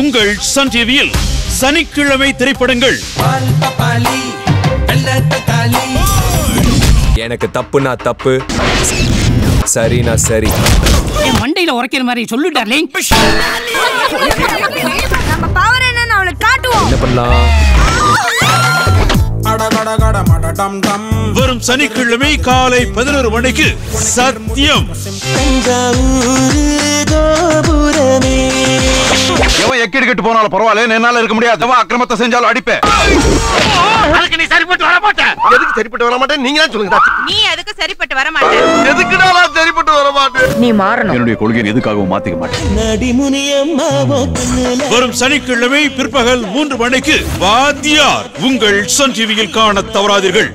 உங்கள் சன் டிவியில் சனிக்கிழமை திரைப்படங்கள். எனக்கு தப்புனா தப்பு சரினா சரி. என் மண்டையில உரைக்கிற மாதிரி சொல்லு டார்லிங். நம்ம பவர் என்னன்னு அவளுக்கு காட்டுவோம். என்ன பண்ணலாம்? வரும் சனிக்கிழமை காலை பதினோரு மணிக்கு சத்தியம் எக்கெடு கெட்டு போனாலும் பரவாயில்ல என்னால இருக்க முடியாது. அக்கிரமத்தை செஞ்சாலும் அடிப்பேன். அதுக்கு நீ சரிப்பட்டு வர மாட்ட. எதுக்கு சரிப்பட்டு வர மாட்டேன் நீங்களே சொல்லுங்க. நீ அதுக்கு சரிப்பட்டு வர மாட்டே. எதுக்குடா நான் சரிப்பட்டு வர மாட்டேன் நீ மாறணும். என்னுடைய கொள்கையை எதுக்காகவும் மாத்திக்க மாட்டேன் வரும் சனிக்கிழமை பிற்பகல் மூன்று மணிக்கு வாத்தியார் உங்கள் சன் டிவியில் காண தவறாதீர்கள்.